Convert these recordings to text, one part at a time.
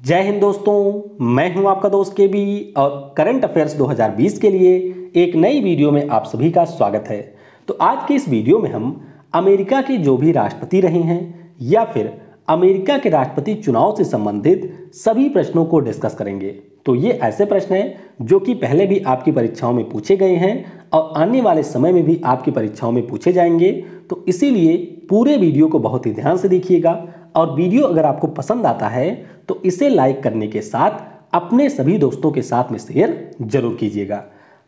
जय हिंद दोस्तों, मैं हूँ आपका दोस्त के बी और करंट अफेयर्स 2020 के लिए एक नई वीडियो में आप सभी का स्वागत है। तो आज के इस वीडियो में हम अमेरिका के जो भी राष्ट्रपति रहे हैं या फिर अमेरिका के राष्ट्रपति चुनाव से संबंधित सभी प्रश्नों को डिस्कस करेंगे। तो ये ऐसे प्रश्न हैं जो कि पहले भी आपकी परीक्षाओं में पूछे गए हैं और आने वाले समय में भी आपकी परीक्षाओं में पूछे जाएँगे। तो इसीलिए पूरे वीडियो को बहुत ही ध्यान से देखिएगा। और वीडियो अगर आपको पसंद आता है तो इसे लाइक करने के साथ अपने सभी दोस्तों के साथ में शेयर ज़रूर कीजिएगा।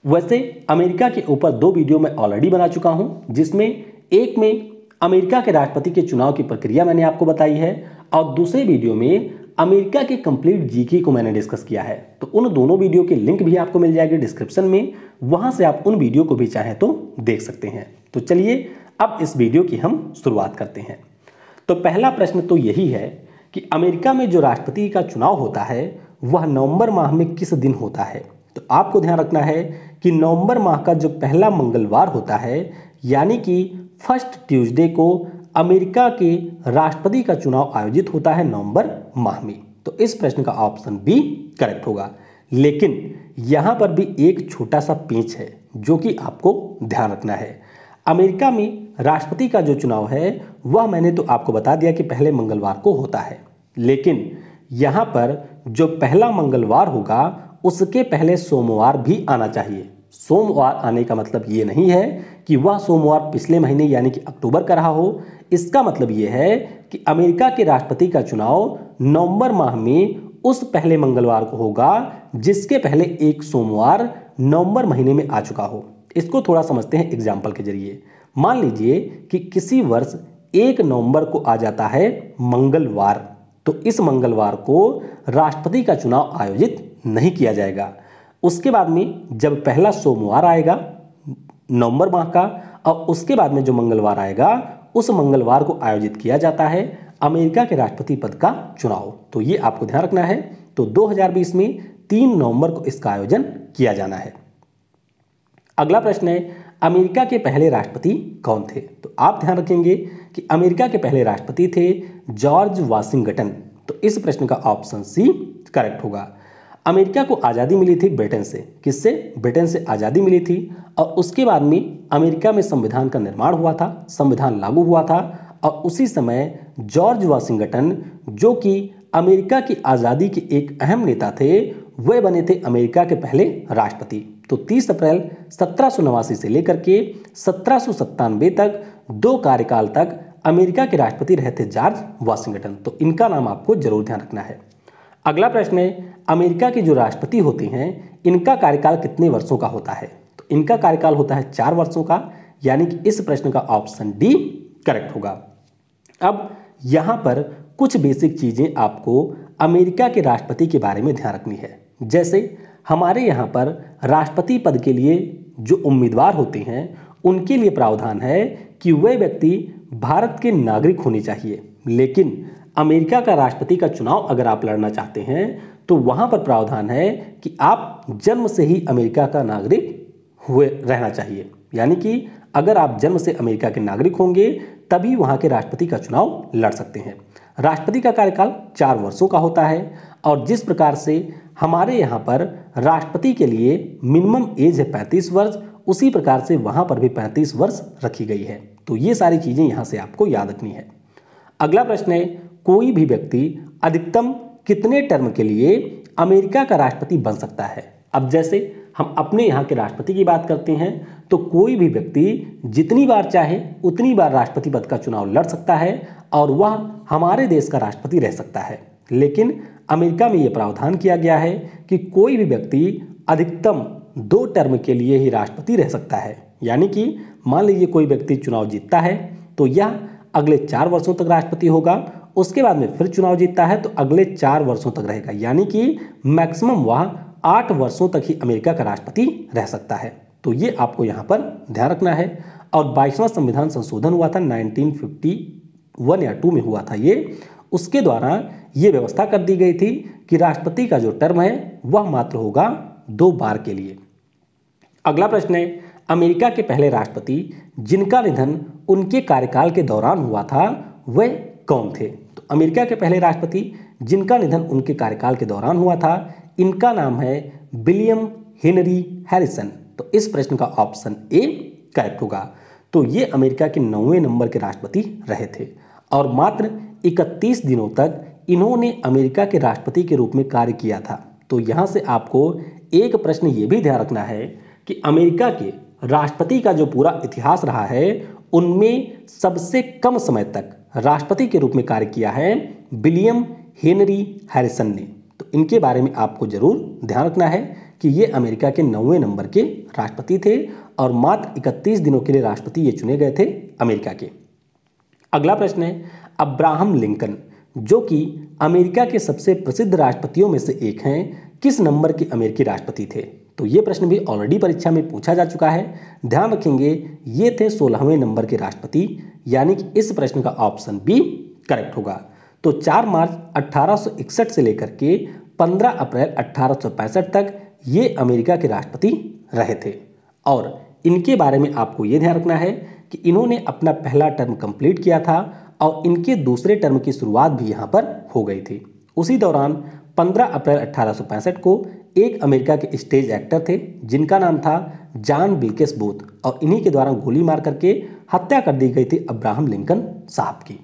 वैसे, अमेरिका के ऊपर दो वीडियो मैं ऑलरेडी बना चुका हूँ, जिसमें एक में अमेरिका के राष्ट्रपति के चुनाव की प्रक्रिया मैंने आपको बताई है, और दूसरे वीडियो में अमेरिका के कंप्लीट जीके को मैंने डिस्कस किया है। तो उन दोनों वीडियो के लिंक भी आपको मिल जाएगी डिस्क्रिप्शन में, वहाँ से आप उन वीडियो को भी चाहें तो देख सकते हैं। तो चलिए अब इस वीडियो की हम शुरुआत करते हैं। तो पहला प्रश्न तो यही है कि अमेरिका में जो राष्ट्रपति का चुनाव होता है, वह नवंबर माह में किस दिन होता है? तो आपको ध्यान रखना है कि नवंबर माह का जो पहला मंगलवार होता है, यानी कि फ़र्स्ट ट्यूसडे को अमेरिका के राष्ट्रपति का चुनाव आयोजित होता है नवंबर माह में। तो इस प्रश्न का ऑप्शन बी करेक्ट होगा। लेकिन यहाँ पर भी एक छोटा सा पेच है, जो कि आपको ध्यान रखना है। अमेरिका में राष्ट्रपति का जो चुनाव है, वह मैंने तो आपको बता दिया कि पहले मंगलवार को होता है। लेकिन यहाँ पर जो पहला मंगलवार होगा, उसके पहले सोमवार भी आना चाहिए। सोमवार आने का मतलब ये नहीं है कि वह सोमवार पिछले महीने यानी कि अक्टूबर का रहा हो। इसका मतलब ये है कि अमेरिका के राष्ट्रपति का चुनाव नवंबर माह में उस पहले मंगलवार को होगा, जिसके पहले एक सोमवार नवंबर महीने में आ चुका हो। इसको थोड़ा समझते हैं एग्ज़ाम्पल के ज़रिए। मान लीजिए कि किसी वर्ष एक नवंबर को आ जाता है मंगलवार तो इस मंगलवार को राष्ट्रपति का चुनाव आयोजित नहीं किया जाएगा। उसके बाद में जब पहला सोमवार आएगा, नवंबर माह का, और उसके बाद में जो मंगलवार आएगा, उस मंगलवार को आयोजित किया जाता है अमेरिका के राष्ट्रपति पद का चुनाव। तो ये आपको ध्यान रखना है। तो 2020 में तीन नवंबर को इसका आयोजन किया जाना है। अगला प्रश्न है अमेरिका के पहले राष्ट्रपति कौन थे? तो आप ध्यान रखेंगे कि अमेरिका के पहले राष्ट्रपति थे जॉर्ज वाशिंगटन। तो इस प्रश्न का ऑप्शन सी करेक्ट होगा। अमेरिका को आज़ादी मिली थी ब्रिटेन से। किससे? ब्रिटेन से आज़ादी मिली थी। और उसके बाद में अमेरिका में संविधान का निर्माण हुआ था, संविधान लागू हुआ था। और उसी समय जॉर्ज वाशिंगटन, जो कि अमेरिका की आज़ादी के एक अहम नेता थे, वे बने थे अमेरिका के पहले राष्ट्रपति। तो 30 अप्रैल सत्रह से लेकर के सत्रह तक दो कार्यकाल तक अमेरिका के राष्ट्रपति रहे थे जॉर्ज वाशिंगटन। तो इनका नाम आपको ज़रूर ध्यान रखना है। अगला प्रश्न है, अमेरिका के जो राष्ट्रपति होते हैं, इनका कार्यकाल कितने वर्षों का होता है? तो इनका कार्यकाल होता है चार वर्षों का, यानी कि इस प्रश्न का ऑप्शन डी करेक्ट होगा। अब यहाँ पर कुछ बेसिक चीज़ें आपको अमेरिका के राष्ट्रपति के बारे में ध्यान रखनी है। जैसे हमारे यहाँ पर राष्ट्रपति पद के लिए जो उम्मीदवार होते हैं, उनके लिए प्रावधान है कि वह व्यक्ति भारत के नागरिक होने चाहिए। लेकिन अमेरिका का राष्ट्रपति का चुनाव अगर आप लड़ना चाहते हैं तो वहाँ पर प्रावधान है कि आप जन्म से ही अमेरिका का नागरिक हुए रहना चाहिए। यानी कि अगर आप जन्म से अमेरिका के नागरिक होंगे, तभी वहाँ के राष्ट्रपति का चुनाव लड़ सकते हैं। राष्ट्रपति का कार्यकाल चार वर्षों का होता है और जिस प्रकार से हमारे यहाँ पर राष्ट्रपति के लिए मिनिमम एज है पैंतीस वर्ष, उसी प्रकार से वहाँ पर भी पैंतीस वर्ष रखी गई है। तो ये सारी चीज़ें यहाँ से आपको याद रखनी है। अगला प्रश्न है, कोई भी व्यक्ति अधिकतम कितने टर्म के लिए अमेरिका का राष्ट्रपति बन सकता है? अब जैसे हम अपने यहाँ के राष्ट्रपति की बात करते हैं तो कोई भी व्यक्ति जितनी बार चाहे उतनी बार राष्ट्रपति पद का चुनाव लड़ सकता है और वह हमारे देश का राष्ट्रपति रह सकता है। लेकिन अमेरिका में यह प्रावधान किया गया है कि कोई भी व्यक्ति अधिकतम दो टर्म के लिए ही राष्ट्रपति रह सकता है। यानी कि मान लीजिए कोई व्यक्ति चुनाव जीतता है तो यह अगले चार वर्षों तक राष्ट्रपति होगा, उसके बाद में फिर चुनाव जीतता है तो अगले चार वर्षों तक रहेगा। यानी कि मैक्सिमम वह आठ वर्षों तक ही अमेरिका का राष्ट्रपति रह सकता है। तो ये आपको यहाँ पर ध्यान रखना है। और बाईसवां संविधान संशोधन हुआ था 1951 या टू में हुआ था ये। उसके द्वारा ये व्यवस्था कर दी गई थी कि राष्ट्रपति का जो टर्म है, वह मात्र होगा दो बार के लिए। अगला प्रश्न है, अमेरिका के पहले राष्ट्रपति, जिनका निधन उनके कार्यकाल के दौरान हुआ था, वह कौन थे? तो अमेरिका के पहले राष्ट्रपति, जिनका निधन उनके कार्यकाल के दौरान हुआ था, इनका नाम है विलियम हेनरी हैरिसन। तो इस प्रश्न का ऑप्शन ए करेक्ट होगा। तो ये अमेरिका के नौवें नंबर के राष्ट्रपति रहे थे। और मात्र 31 दिनों तक इन्होंने अमेरिका के राष्ट्रपति के रूप में कार्य किया था। तो यहाँ से आपको एक प्रश्न ये भी ध्यान रखना है कि अमेरिका के राष्ट्रपति का जो पूरा इतिहास रहा है, उनमें सबसे कम समय तक राष्ट्रपति के रूप में कार्य किया है विलियम हेनरी हैरिसन ने। तो इनके बारे में आपको ज़रूर ध्यान रखना है कि ये अमेरिका के नौवें नंबर के राष्ट्रपति थे और मात्र 31 दिनों के लिए राष्ट्रपति ये चुने गए थे अमेरिका के। अगला प्रश्न है, अब्राहम लिंकन जो कि अमेरिका के सबसे प्रसिद्ध राष्ट्रपतियों में से एक हैं। किस नंबर के अमेरिकी राष्ट्रपति थे? तो ये प्रश्न भी ऑलरेडी परीक्षा में पूछा जा चुका है। ध्यान रखेंगे, ये थे सोलहवें नंबर के राष्ट्रपति, यानी कि इस प्रश्न का ऑप्शन बी करेक्ट होगा। तो 4 मार्च 1861 से लेकर के 15 अप्रैल अठारह सौ पैंसठ तक ये अमेरिका के राष्ट्रपति रहे थे। और इनके बारे में आपको ये ध्यान रखना है कि इन्होंने अपना पहला टर्म कंप्लीट किया था। और इनके दूसरे टर्म की शुरुआत भी यहाँ पर हो गई थी। उसी दौरान 15 अप्रैल पैंसठ को एक अमेरिका के स्टेज एक्टर थे, जिनका नाम था जॉन बिल्केस बूथ और इन्हीं के द्वारा गोली मार करके हत्या कर दी गई थी अब्राहम लिंकन साहब की।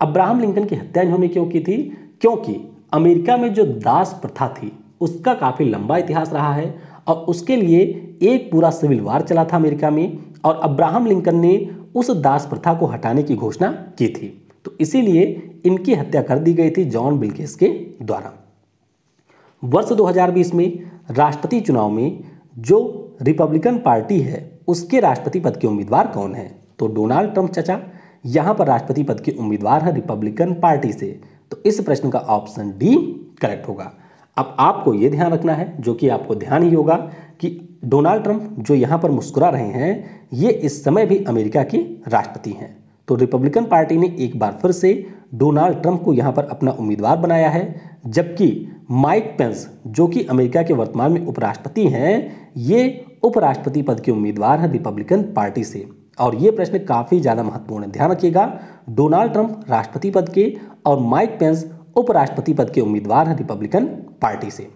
अब्राहम लिंकन की हत्या इन्होंने क्यों की थी? क्योंकि अमेरिका में जो दास प्रथा थी, उसका काफ़ी लंबा इतिहास रहा है और उसके लिए एक पूरा सिविल वार चला था अमेरिका में और अब्राहम लिंकन ने उस दास प्रथा को हटाने की घोषणा की थी। तो इसीलिए इनकी हत्या कर दी गई थी जॉन बिल्केस के द्वारा। वर्ष 2020 में राष्ट्रपति चुनाव में जो रिपब्लिकन पार्टी है, उसके राष्ट्रपति पद के उम्मीदवार कौन है? तो डोनाल्ड ट्रंप चचा, यहाँ पर राष्ट्रपति पद के उम्मीदवार है रिपब्लिकन पार्टी से। तो इस प्रश्न का ऑप्शन डी करेक्ट होगा। अब आपको यह ध्यान रखना है, जो कि आपको ध्यान ही होगा, कि डोनाल्ड ट्रंप जो यहाँ पर मुस्कुरा रहे हैं, ये इस समय भी अमेरिका के राष्ट्रपति हैं। तो रिपब्लिकन पार्टी ने एक बार फिर से डोनाल्ड ट्रंप को यहाँ पर अपना उम्मीदवार बनाया है, जबकि माइक पेंस, जो कि अमेरिका के वर्तमान में उपराष्ट्रपति हैं, ये उपराष्ट्रपति पद के उम्मीदवार हैं रिपब्लिकन पार्टी से। और ये प्रश्न काफ़ी ज़्यादा महत्वपूर्ण है। ध्यान रखिएगा, डोनाल्ड ट्रंप राष्ट्रपति पद के और माइक पेंस उपराष्ट्रपति पद के उम्मीदवार हैं रिपब्लिकन पार्टी से।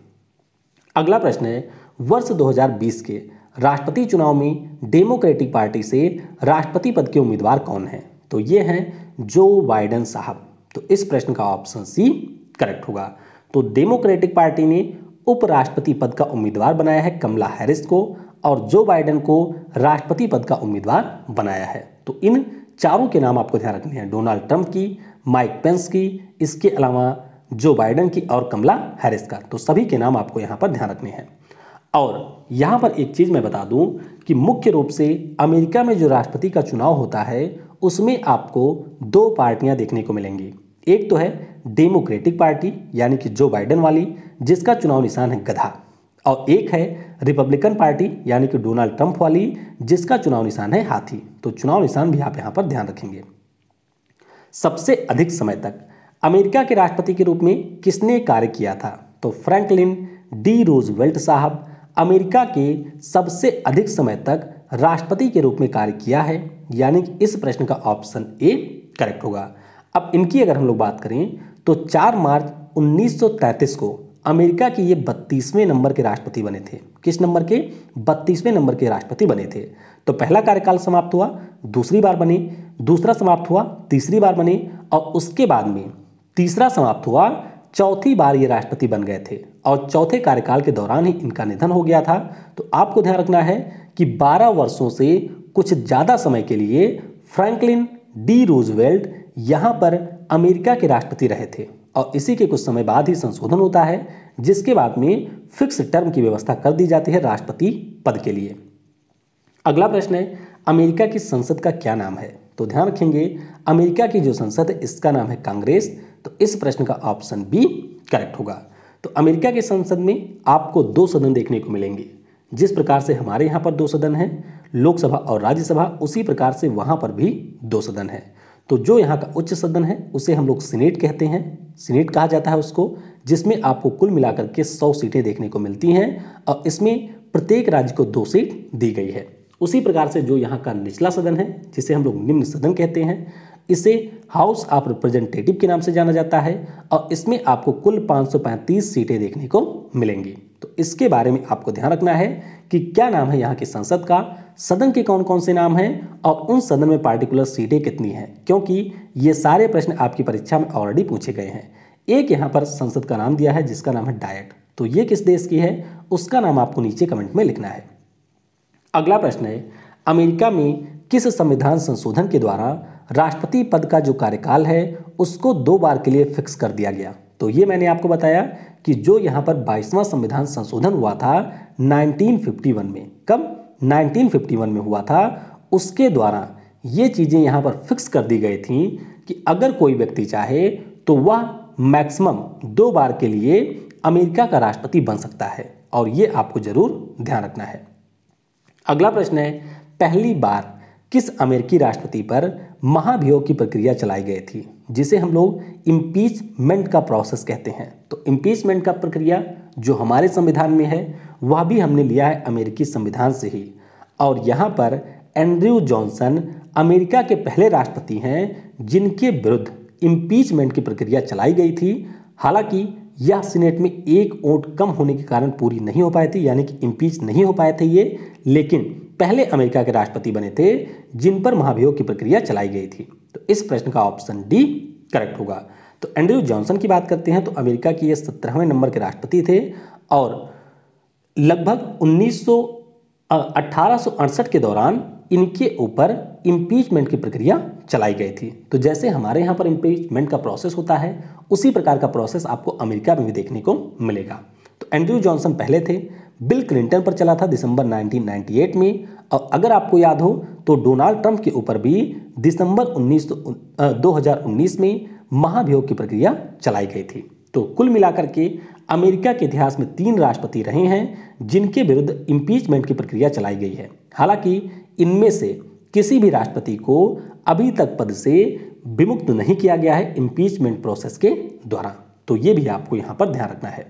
अगला प्रश्न है वर्ष 2020 के राष्ट्रपति चुनाव में डेमोक्रेटिक पार्टी से राष्ट्रपति पद के उम्मीदवार कौन हैं? तो ये हैं जो बाइडन साहब। तो इस प्रश्न का ऑप्शन सी करेक्ट होगा। तो डेमोक्रेटिक पार्टी ने उपराष्ट्रपति पद का उम्मीदवार बनाया है कमला हैरिस को और जो बाइडन को राष्ट्रपति पद का उम्मीदवार बनाया है। तो इन चारों के नाम आपको ध्यान रखने हैं। डोनाल्ड ट्रंप की, माइक पेंस की, इसके अलावा जो बाइडन की और कमला हैरिस का। तो सभी के नाम आपको यहाँ पर ध्यान रखने हैं। और यहाँ पर एक चीज़ मैं बता दूँ कि मुख्य रूप से अमेरिका में जो राष्ट्रपति का चुनाव होता है, उसमें आपको दो पार्टियाँ देखने को मिलेंगी। एक तो है डेमोक्रेटिक पार्टी, यानी कि जो बाइडन वाली, जिसका चुनाव निशान है गधा। और एक है रिपब्लिकन पार्टी, यानी कि डोनाल्ड ट्रंप वाली, जिसका चुनाव निशान है हाथी। तो चुनाव निशान भी आप यहाँ पर ध्यान रखेंगे। सबसे अधिक समय तक अमेरिका के राष्ट्रपति के रूप में किसने कार्य किया था? तो फ्रैंकलिन डी रोजवेल्ट साहब अमेरिका के सबसे अधिक समय तक राष्ट्रपति के रूप में कार्य किया है। यानी कि इस प्रश्न का ऑप्शन ए करेक्ट होगा। अब इनकी अगर हम लोग बात करें तो 4 मार्च 1933 को अमेरिका के ये बत्तीसवें नंबर के राष्ट्रपति बने थे। किस नंबर के? बत्तीसवें नंबर के राष्ट्रपति बने थे। तो पहला कार्यकाल समाप्त हुआ, दूसरी बार बने, दूसरा समाप्त हुआ, तीसरी बार बने, और उसके बाद में तीसरा समाप्त हुआ, चौथी बार ये राष्ट्रपति बन गए थे। और चौथे कार्यकाल के दौरान ही इनका निधन हो गया था। तो आपको ध्यान रखना है कि 12 वर्षों से कुछ ज़्यादा समय के लिए फ्रैंकलिन डी रूजवेल्ट यहाँ पर अमेरिका के राष्ट्रपति रहे थे और इसी के कुछ समय बाद ही संशोधन होता है, जिसके बाद में फिक्स टर्म की व्यवस्था कर दी जाती है राष्ट्रपति पद के लिए। अगला प्रश्न है, अमेरिका की संसद का क्या नाम है? तो ध्यान रखेंगे, अमेरिका की जो संसद है, इसका नाम है कांग्रेस। तो इस प्रश्न का ऑप्शन बी करेक्ट होगा। तो अमेरिका के संसद में आपको दो सदन देखने को मिलेंगे। जिस प्रकार से हमारे यहाँ पर दो सदन हैं, लोकसभा और राज्यसभा, उसी प्रकार से वहाँ पर भी दो सदन है। तो जो यहाँ का उच्च सदन है, उसे हम लोग सीनेट कहते हैं। सीनेट कहा जाता है उसको, जिसमें आपको कुल मिलाकर के सौ सीटें देखने को मिलती हैं और इसमें प्रत्येक राज्य को दो सीट दी गई है। उसी प्रकार से जो यहाँ का निचला सदन है, जिसे हम लोग निम्न सदन कहते हैं इसे हाउस ऑफ़ रिप्रेजेंटेटिव के नाम से जाना जाता है और इसमें आपको कुल 535 सीटें देखने को मिलेंगी। तो इसके बारे में आपको ध्यान रखना है कि क्या नाम है यहाँ की संसद का, सदन के कौन कौन से नाम हैं और उन सदन में पार्टिकुलर सीटें कितनी हैं, क्योंकि ये सारे प्रश्न आपकी परीक्षा में ऑलरेडी पूछे गए हैं। एक यहाँ पर संसद का नाम दिया है, जिसका नाम है डायट। तो ये किस देश की है, उसका नाम आपको नीचे कमेंट में लिखना है। अगला प्रश्न है, अमेरिका में किस संविधान संशोधन के द्वारा राष्ट्रपति पद का जो कार्यकाल है, उसको दो बार के लिए फिक्स कर दिया गया। तो ये मैंने आपको बताया कि जो यहाँ पर बाईसवां संविधान संशोधन हुआ था 1951 में, कब? 1951 में हुआ था। उसके द्वारा ये चीज़ें यहाँ पर फिक्स कर दी गई थी कि अगर कोई व्यक्ति चाहे तो वह मैक्सिमम दो बार के लिए अमेरिका का राष्ट्रपति बन सकता है। और ये आपको ज़रूर ध्यान रखना है। अगला प्रश्न है, पहली बार किस अमेरिकी राष्ट्रपति पर महाभियोग की प्रक्रिया चलाई गई थी, जिसे हम लोग इम्पीचमेंट का प्रोसेस कहते हैं। तो इम्पीचमेंट का प्रक्रिया जो हमारे संविधान में है, वह भी हमने लिया है अमेरिकी संविधान से ही। और यहाँ पर एंड्रयू जॉनसन अमेरिका के पहले राष्ट्रपति हैं, जिनके विरुद्ध इम्पीचमेंट की प्रक्रिया चलाई गई थी। हालाँकि, यह सीनेट में एक वोट कम होने के कारण पूरी नहीं हो पाई थी, यानी कि इम्पीच नहीं हो पाए थे ये। लेकिन पहले अमेरिका के राष्ट्रपति बने थे जिन पर महाभियोग की प्रक्रिया चलाई गई थी। तो इस प्रश्न का ऑप्शन डी करेक्ट होगा। तो एंड्रयू जॉनसन की बात करते हैं तो अमेरिका के ये सत्रहवें नंबर के राष्ट्रपति थे और लगभग उन्नीस अठारह के दौरान इनके ऊपर इम्पीचमेंट की प्रक्रिया चलाई गई थी। तो जैसे हमारे यहाँ पर इम्पीचमेंट का प्रोसेस होता है, उसी प्रकार का प्रोसेस आपको अमेरिका में भी देखने को मिलेगा। तो एंड्रयू जॉनसन पहले थे, बिल क्लिंटन पर चला था दिसंबर 1998 में और अगर आपको याद हो तो डोनाल्ड ट्रंप के ऊपर भी दिसंबर 19 2019 में महाभियोग की प्रक्रिया चलाई गई थी। तो कुल मिलाकर के अमेरिका के इतिहास में तीन राष्ट्रपति रहे हैं, जिनके विरुद्ध इम्पीचमेंट की प्रक्रिया चलाई गई है। हालाँकि इनमें से किसी भी राष्ट्रपति को अभी तक पद से विमुक्त नहीं किया गया है इम्पीचमेंट प्रोसेस के द्वारा तो ये भी आपको यहाँ पर ध्यान रखना है।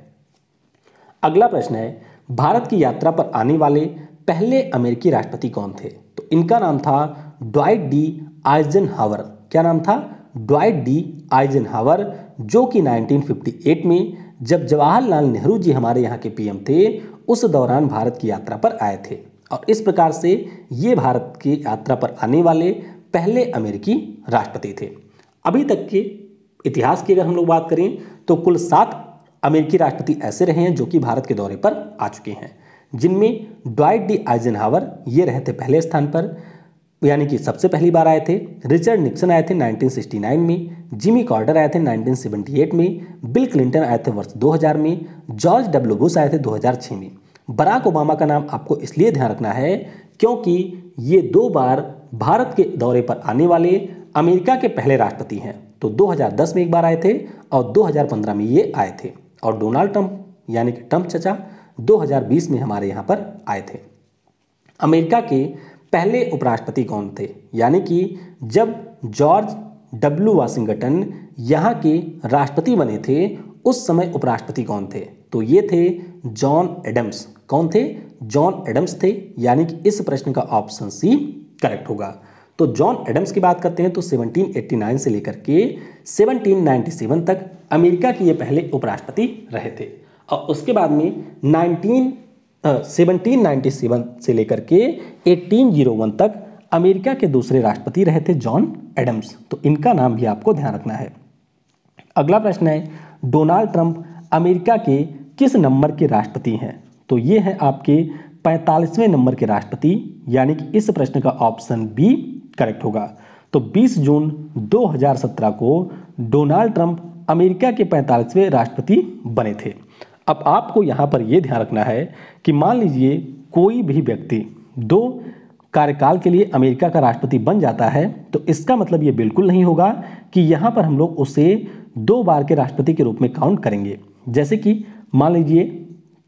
अगला प्रश्न है, भारत की यात्रा पर आने वाले पहले अमेरिकी राष्ट्रपति कौन थे? तो इनका नाम था ड्वाइट डी आइजन हावर क्या नाम था? ड्वाइट डी आइजन हावर जो कि 1958 में जब जवाहरलाल नेहरू जी हमारे यहाँ के पीएम थे, उस दौरान भारत की यात्रा पर आए थे। और इस प्रकार से ये भारत की यात्रा पर आने वाले पहले अमेरिकी राष्ट्रपति थे। अभी तक के इतिहास की अगर हम लोग बात करें तो कुल सात अमेरिकी राष्ट्रपति ऐसे रहे हैं जो कि भारत के दौरे पर आ चुके हैं। जिनमें ड्वाइट डी आइजनहावर ये रहे थे पहले स्थान पर, यानी कि सबसे पहली बार आए थे। रिचर्ड निक्सन आए थे 1969 में, जिमी कॉर्डर आए थे 1978 में, बिल क्लिंटन आए थे वर्ष 2000 में, जॉर्ज डब्ल्यू बुश आए थे 2006 में। बराक ओबामा का नाम आपको इसलिए ध्यान रखना है क्योंकि ये दो बार भारत के दौरे पर आने वाले अमेरिका के पहले राष्ट्रपति हैं। तो 2010 में एक बार आए थे और 2015 में ये आए थे। और डोनाल्ड ट्रंप, यानी कि ट्रंप चचा 2020 में हमारे यहाँ पर आए थे। अमेरिका के पहले उपराष्ट्रपति कौन थे? यानी कि जब जॉर्ज डब्ल्यू वाशिंगटन यहाँ के राष्ट्रपति बने थे, उस समय उपराष्ट्रपति कौन थे? तो ये थे जॉन एडम्स। कौन थे? जॉन एडम्स थे। यानी कि इस प्रश्न का ऑप्शन सी करेक्ट होगा। तो जॉन एडम्स की बात करते हैं तो 1789 से लेकर के 1797 तक अमेरिका के ये पहले उपराष्ट्रपति रहे थे। और उसके बाद में 19 सेवनटीन नाइन्टी सेवन से लेकर के 1801 तक अमेरिका के दूसरे राष्ट्रपति रहे थे जॉन एडम्स। तो इनका नाम भी आपको ध्यान रखना है। अगला प्रश्न है, डोनाल्ड ट्रंप अमेरिका के किस नंबर के राष्ट्रपति हैं? तो ये है आपके पैंतालीसवें नंबर के राष्ट्रपति, यानी कि इस प्रश्न का ऑप्शन बी करेक्ट होगा। तो 20 जून 2017 को डोनाल्ड ट्रंप अमेरिका के पैंतालीसवें राष्ट्रपति बने थे। अब आपको यहाँ पर यह ध्यान रखना है कि मान लीजिए कोई भी व्यक्ति, दो, कार्यकाल के लिए अमेरिका का राष्ट्रपति बन जाता है तो इसका मतलब ये बिल्कुल नहीं होगा कि यहाँ पर हम लोग उसे दो बार के राष्ट्रपति के रूप में काउंट करेंगे। जैसे कि मान लीजिए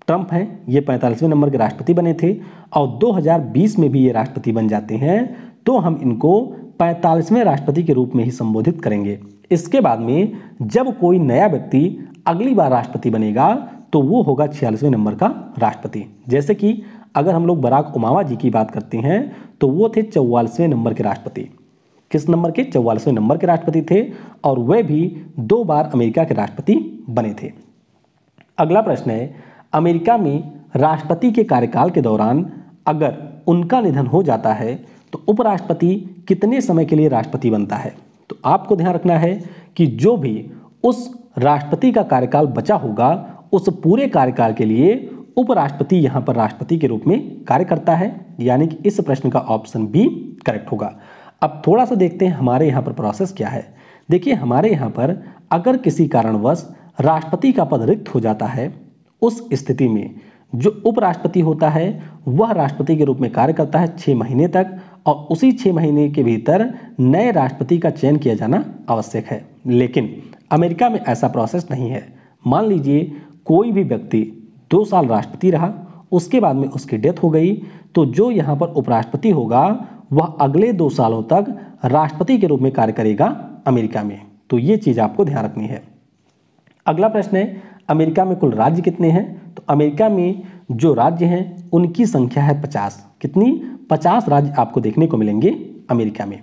ट्रंप हैं, ये पैंतालीसवें नंबर के राष्ट्रपति बने थे और 2020 में भी ये राष्ट्रपति बन जाते हैं तो हम इनको पैंतालीसवें राष्ट्रपति के रूप में ही संबोधित करेंगे। इसके बाद में जब कोई नया व्यक्ति अगली बार राष्ट्रपति बनेगा तो वो होगा छियालीसवें नंबर का राष्ट्रपति। जैसे कि अगर हम लोग बराक ओबामा जी की बात करते हैं तो वो थे चौवालीसवें नंबर के राष्ट्रपति। किस नंबर के? चौवालीसवें नंबर के राष्ट्रपति थे और वे भी दो बार अमेरिका के राष्ट्रपति बने थे। अगला प्रश्न है, अमेरिका में राष्ट्रपति के कार्यकाल के दौरान अगर उनका निधन हो जाता है तो उपराष्ट्रपति कितने समय के लिए राष्ट्रपति बनता है? तो आपको ध्यान रखना है कि जो भी उस राष्ट्रपति का कार्यकाल बचा होगा उस पूरे कार्यकाल के लिए उपराष्ट्रपति यहाँ पर राष्ट्रपति के रूप में कार्य करता है, यानी कि इस प्रश्न का ऑप्शन बी करेक्ट होगा। अब थोड़ा सा देखते हैं हमारे यहाँ पर प्रोसेस क्या है। देखिए, हमारे यहाँ पर अगर किसी कारणवश राष्ट्रपति का पद रिक्त हो जाता है, उस स्थिति में जो उपराष्ट्रपति होता है, वह राष्ट्रपति के रूप में कार्य करता है छः महीने तक और उसी छः महीने के भीतर नए राष्ट्रपति का चयन किया जाना आवश्यक है। लेकिन अमेरिका में ऐसा प्रोसेस नहीं है। मान लीजिए कोई भी व्यक्ति दो साल राष्ट्रपति रहा, उसके बाद में उसकी डेथ हो गई तो जो यहाँ पर उपराष्ट्रपति होगा, वह अगले दो सालों तक राष्ट्रपति के रूप में कार्य करेगा अमेरिका में। तो ये चीज़ आपको ध्यान रखनी है। अगला प्रश्न है, अमेरिका में कुल राज्य कितने हैं? तो अमेरिका में जो राज्य हैं, उनकी संख्या है पचास। कितनी? पचास राज्य आपको देखने को मिलेंगे अमेरिका में।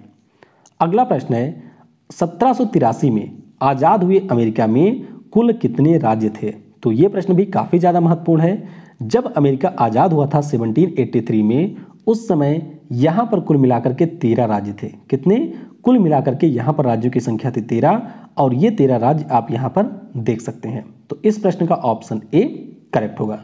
अगला प्रश्न है, सत्रह सौ तिरासी में आज़ाद हुए अमेरिका में कुल कितने राज्य थे? तो ये प्रश्न भी काफ़ी ज़्यादा महत्वपूर्ण है। जब अमेरिका आज़ाद हुआ था 1783 में, उस समय यहाँ पर कुल मिलाकर के तेरह राज्य थे। कितने? कुल मिलाकर के यहाँ पर राज्यों की संख्या थी तेरह, और ये तेरह राज्य आप यहाँ पर देख सकते हैं। तो इस प्रश्न का ऑप्शन ए करेक्ट होगा।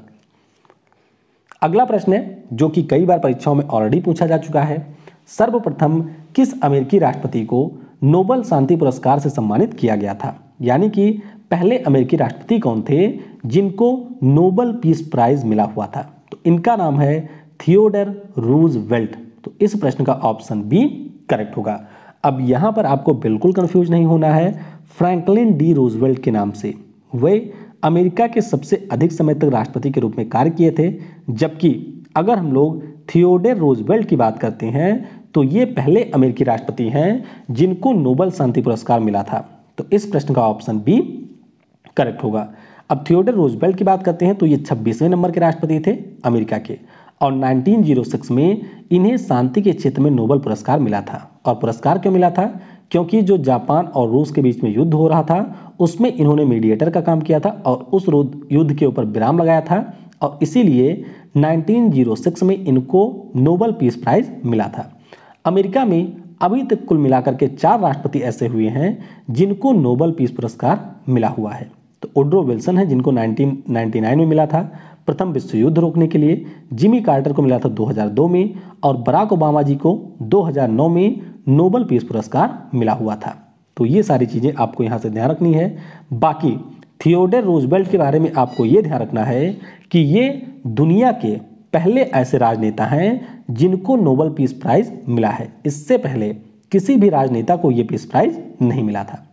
अगला प्रश्न है, जो कि कई बार परीक्षाओं में ऑलरेडी पूछा जा चुका है। सर्वप्रथम, किस अमेरिकी राष्ट्रपति को नोबल शांति पुरस्कार से सम्मानित किया गया था? यानी कि पहले अमेरिकी राष्ट्रपति कौन थे जिनको नोबल पीस प्राइज मिला हुआ था? तो इनका नाम है थियोडर रूज वेल्ट तो इस प्रश्न का ऑप्शन बी करेक्ट होगा। अब यहाँ पर आपको बिल्कुल कंफ्यूज नहीं होना है। फ्रैंकलिन डी रूजवेल्ट के नाम से। वे अमेरिका के सबसे अधिक समय तक राष्ट्रपति के रूप में कार्य किए थे, जबकि अगर हम लोग थियोडर रोजवेल्ट की बात करते हैं तो ये पहले अमेरिकी राष्ट्रपति हैं जिनको नोबल शांति पुरस्कार मिला था। तो इस प्रश्न का ऑप्शन बी करेक्ट होगा। अब थियोडर रोजबेल्ट की बात करते हैं तो ये छब्बीसवें नंबर के राष्ट्रपति थे अमेरिका के, और 1906 में इन्हें शांति के क्षेत्र में नोबल पुरस्कार मिला था। और पुरस्कार क्यों मिला था? क्योंकि जो जापान और रूस के बीच में युद्ध हो रहा था, उसमें इन्होंने मीडिएटर का काम किया था और उस युद्ध के ऊपर विराम लगाया था, और इसीलिए 1906 में इनको नोबल पीस प्राइज मिला था। अमेरिका में अभी तक कुल मिलाकर के चार राष्ट्रपति ऐसे हुए हैं जिनको नोबल पीस पुरस्कार मिला हुआ है। ओड्रो विल्सन है, जिनको 1999 में मिला था। प्रथम विश्व युद्ध रोकने के लिए जिमी कार्टर को मिला था 2002 में और बराक ओबामा जी को 2009 में नोबल पीस पुरस्कार मिला हुआ था। तो ये सारी चीज़ें आपको यहाँ से ध्यान रखनी है। बाकी थियोडर रोजबेल्ट के बारे में आपको ये ध्यान रखना है कि ये दुनिया के पहले ऐसे राजनेता हैं जिनको नोबल पीस प्राइज मिला है। इससे पहले किसी भी राजनेता को ये पीस प्राइज नहीं मिला था।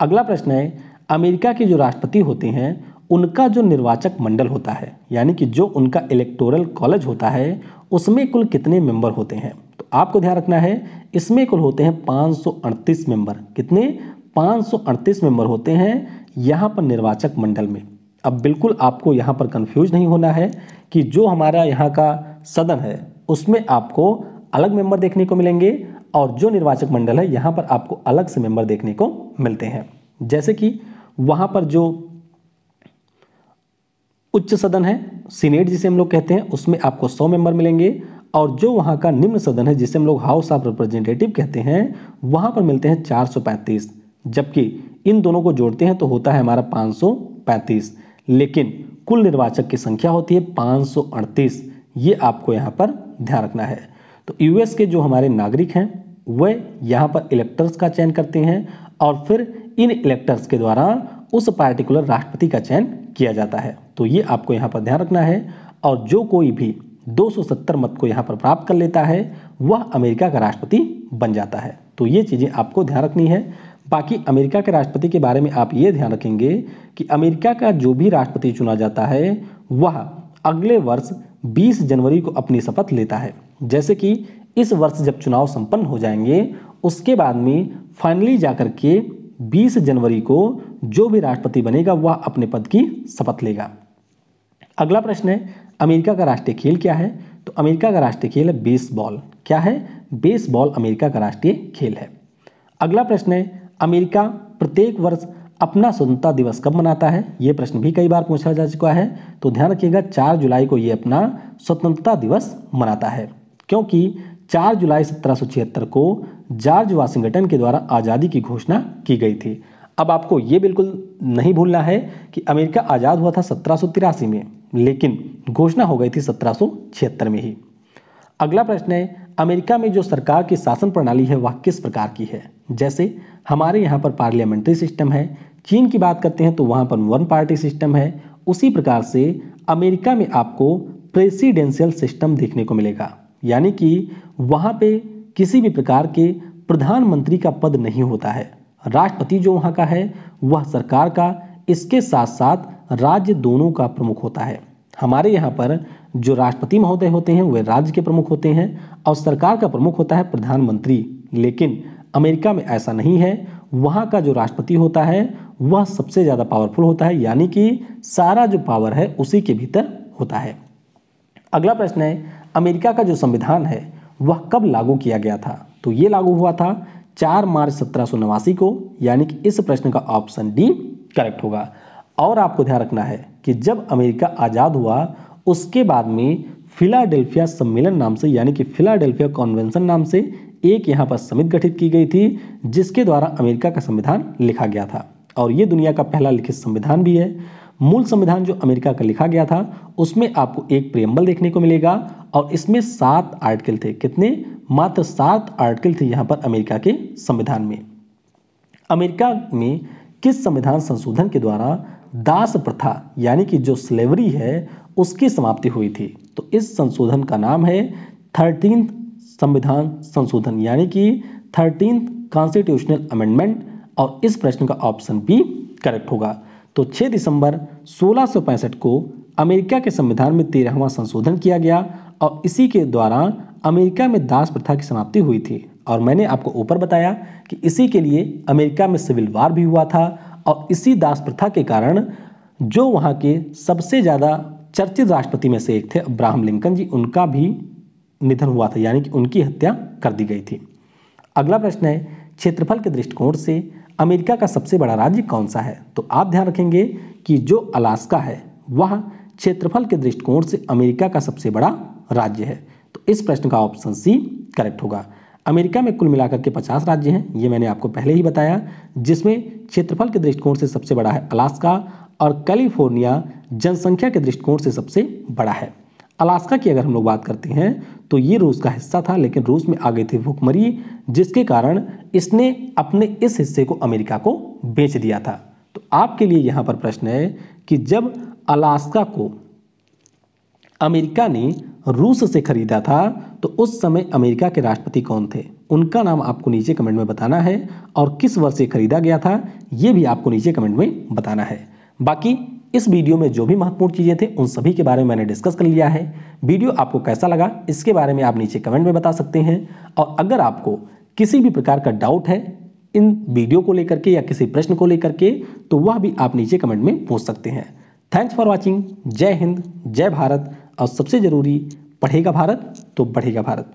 अगला प्रश्न है अमेरिका के जो राष्ट्रपति होते हैं, उनका जो निर्वाचक मंडल होता है, यानी कि जो उनका इलेक्टोरल कॉलेज होता है, उसमें कुल कितने मेंबर होते हैं? तो आपको ध्यान रखना है, इसमें कुल होते हैं पाँच सौ अड़तीस मेंबर कितने? पाँच सौ अड़तीस मेंबर होते हैं यहाँ पर निर्वाचक मंडल में। अब बिल्कुल आपको यहाँ पर कंफ्यूज नहीं होना है कि जो हमारा यहाँ का सदन है, उसमें आपको अलग मेंबर देखने को मिलेंगे और जो निर्वाचक मंडल है, यहाँ पर आपको अलग से मेंबर देखने को मिलते हैं। जैसे कि वहाँ पर जो उच्च सदन है, सीनेट जिसे हम लोग कहते हैं, उसमें आपको 100 मेंबर मिलेंगे। और जो वहाँ का निम्न सदन है, जिसे हम लोग हाउस ऑफ़ रिप्रेजेंटेटिव कहते हैं, वहाँ पर मिलते हैं 435 जबकि इन दोनों को जोड़ते हैं तो होता है हमारा 535 लेकिन कुल निर्वाचक की संख्या होती है पाँच ये आपको यहाँ पर ध्यान रखना है। तो यूएस के जो हमारे नागरिक हैं वह यहाँ पर इलेक्टर्स का चयन करते हैं। और फिर इन इलेक्टर्स के द्वारा उस पार्टिकुलर राष्ट्रपति का चयन किया जाता है। तो ये आपको यहाँ पर ध्यान रखना है। और जो कोई भी 270 मत को यहाँ पर प्राप्त कर लेता है, वह अमेरिका का राष्ट्रपति बन जाता है। तो ये चीज़ें आपको ध्यान रखनी है। बाकी अमेरिका के राष्ट्रपति के बारे में आप ये ध्यान रखेंगे कि अमेरिका का जो भी राष्ट्रपति चुना जाता है, वह अगले वर्ष 20 जनवरी को अपनी शपथ लेता है। जैसे कि इस वर्ष जब चुनाव संपन्न हो जाएँगे, उसके बाद में फाइनली जाकर के 20 जनवरी को जो भी राष्ट्रपति बनेगा, वह अपने पद की शपथ लेगा। अगला प्रश्न है, अमेरिका का राष्ट्रीय खेल क्या है? तो अमेरिका का राष्ट्रीय खेल है बेसबॉल क्या है? बेसबॉल अमेरिका का राष्ट्रीय खेल है। अगला प्रश्न है, अमेरिका प्रत्येक वर्ष अपना स्वतंत्रता दिवस कब मनाता है? ये प्रश्न भी कई बार पूछा जा चुका है। तो ध्यान रखिएगा, चार जुलाई को ये अपना स्वतंत्रता दिवस मनाता है। क्योंकि चार जुलाई सत्रह सौ छिहत्तर को जॉर्ज वाशिंगटन के द्वारा आज़ादी की घोषणा की गई थी। अब आपको ये बिल्कुल नहीं भूलना है कि अमेरिका आज़ाद हुआ था सत्रह सौ तिरासी में, लेकिन घोषणा हो गई थी सत्रह सौ छिहत्तर में ही। अगला प्रश्न है, अमेरिका में जो सरकार की शासन प्रणाली है, वह किस प्रकार की है? जैसे, हमारे यहाँ पर पार्लियामेंट्री सिस्टम है, चीन की बात करते हैं तो वहाँ पर वन पार्टी सिस्टम है, उसी प्रकार से अमेरिका में आपको प्रेसिडेंशियल सिस्टम देखने को मिलेगा। यानी कि वहाँ पे किसी भी प्रकार के प्रधानमंत्री का पद नहीं होता है। राष्ट्रपति जो वहाँ का है, वह सरकार का, इसके साथ साथ राज्य दोनों का प्रमुख होता है। हमारे यहाँ पर जो राष्ट्रपति महोदय होते हैं, वे राज्य के प्रमुख होते हैं और सरकार का प्रमुख होता है प्रधानमंत्री। लेकिन अमेरिका में ऐसा नहीं है। वहाँ का जो राष्ट्रपति होता है, वह सबसे ज़्यादा पावरफुल होता है, यानी कि सारा जो पावर है, उसी के भीतर होता है। अगला प्रश्न है अमेरिका का जो संविधान है, वह कब लागू किया गया था? तो ये लागू हुआ था चार मार्च सत्रह सौ नवासी को, यानी कि इस प्रश्न का ऑप्शन डी करेक्ट होगा। और आपको ध्यान रखना है कि जब अमेरिका आज़ाद हुआ, उसके बाद में फिलाडेल्फिया सम्मेलन नाम से, यानी कि फिलाडेल्फिया कॉन्वेंशन नाम से एक यहाँ पर समिति गठित की गई थी, जिसके द्वारा अमेरिका का संविधान लिखा गया था। और ये दुनिया का पहला लिखित संविधान भी है। मूल संविधान जो अमेरिका का लिखा गया था, उसमें आपको एक प्रियम्बल देखने को मिलेगा और इसमें सात आर्टिकल थे। कितने? मात्र सात आर्टिकल थे यहाँ पर अमेरिका के संविधान में। अमेरिका में किस संविधान संशोधन के द्वारा दास प्रथा, यानी कि जो स्लेवरी है, उसकी समाप्ति हुई थी? तो इस संशोधन का नाम है थर्टीन संविधान संशोधन, यानी कि थर्टीन कॉन्स्टिट्यूशनल अमेंडमेंट और इस प्रश्न का ऑप्शन बी करेक्ट होगा। तो 6 दिसंबर सोलह को अमेरिका के संविधान में तेरहवां संशोधन किया गया और इसी के द्वारा अमेरिका में दास प्रथा की समाप्ति हुई थी। और मैंने आपको ऊपर बताया कि इसी के लिए अमेरिका में सिविल वार भी हुआ था और इसी दास प्रथा के कारण जो वहाँ के सबसे ज़्यादा चर्चित राष्ट्रपति में से एक थे अब्राहम लिंकन जी, उनका भी निधन हुआ था, यानी कि उनकी हत्या कर दी गई थी। अगला प्रश्न है, क्षेत्रफल के दृष्टिकोण से अमेरिका का सबसे बड़ा राज्य कौन सा है? तो आप ध्यान रखेंगे कि जो अलास्का है, वह क्षेत्रफल के दृष्टिकोण से अमेरिका का सबसे बड़ा राज्य है। तो इस प्रश्न का ऑप्शन सी करेक्ट होगा। अमेरिका में कुल मिलाकर के 50 राज्य हैं, ये मैंने आपको पहले ही बताया, जिसमें क्षेत्रफल के दृष्टिकोण से सबसे बड़ा है अलास्का और कैलिफ़ोर्निया जनसंख्या के दृष्टिकोण से सबसे बड़ा है। अलास्का की अगर हम लोग बात करते हैं तो ये रूस का हिस्सा था, लेकिन रूस में आ गई थे भूखमरी जिसके कारण इसने अपने इस हिस्से को अमेरिका को बेच दिया था। तो आपके लिए यहाँ पर प्रश्न है कि जब अलास्का को अमेरिका ने रूस से खरीदा था तो उस समय अमेरिका के राष्ट्रपति कौन थे? उनका नाम आपको नीचे कमेंट में बताना है और किस वर्ष से खरीदा गया था, ये भी आपको नीचे कमेंट में बताना है। बाकी इस वीडियो में जो भी महत्वपूर्ण चीज़ें थे, उन सभी के बारे में मैंने डिस्कस कर लिया है। वीडियो आपको कैसा लगा, इसके बारे में आप नीचे कमेंट में बता सकते हैं। और अगर आपको किसी भी प्रकार का डाउट है इन वीडियो को लेकर के या किसी प्रश्न को लेकर के तो वह भी आप नीचे कमेंट में पूछ सकते हैं। थैंक्स फॉर वॉचिंग जय हिंद, जय भारत। और सबसे ज़रूरी, पढ़ेगा भारत तो बढ़ेगा भारत।